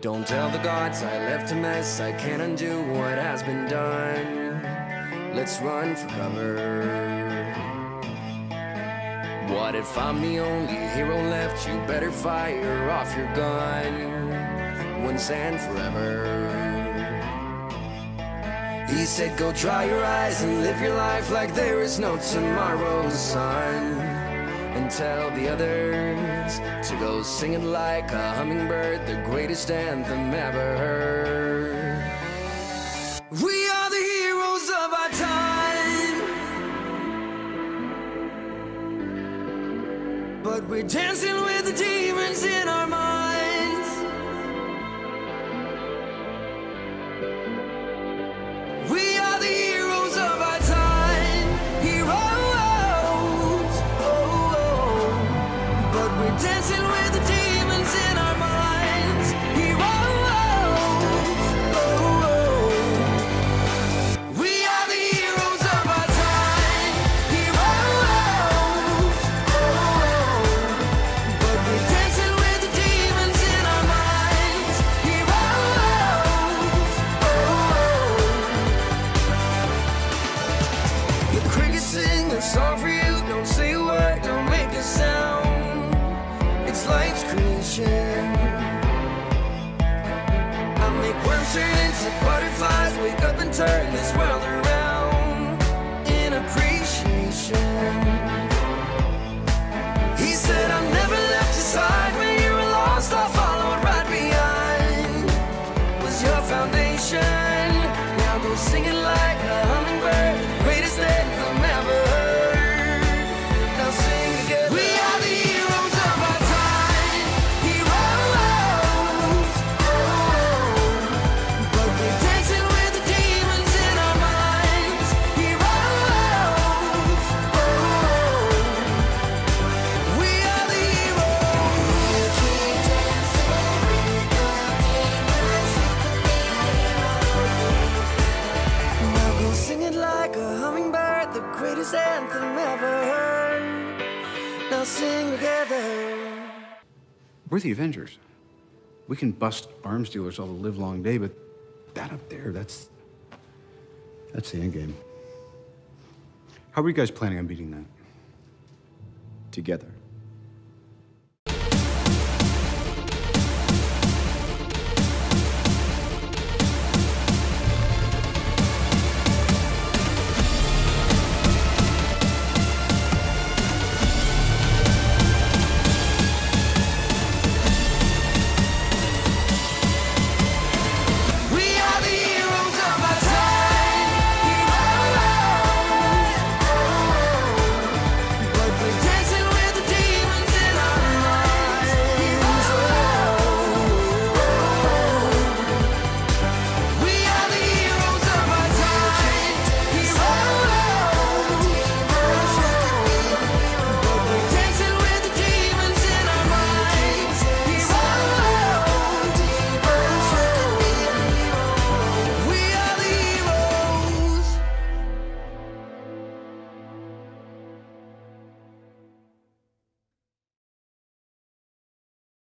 Don't tell the gods I left a mess. I can't undo what has been done. Let's run for cover. What if I'm the only hero left? You better fire off your gun once and forever. He said, Go dry your eyes and live your life like there is no tomorrow, son. And tell the others to go singing like a hummingbird, the greatest anthem ever heard. We are the heroes of our time. But we're dancing with the demons in our minds. Song for you. Don't say a word. Don't make a sound. It's life's creation. I make worms turn into butterflies, wake up and turn this world around in appreciation. He said, I never left your side when you were lost. I followed right behind. Was your foundation? Now Now sing together. We're the Avengers. We can bust arms dealers all the live long day, but that up there, that's that's the end game. How are you guys planning on beating that? Together.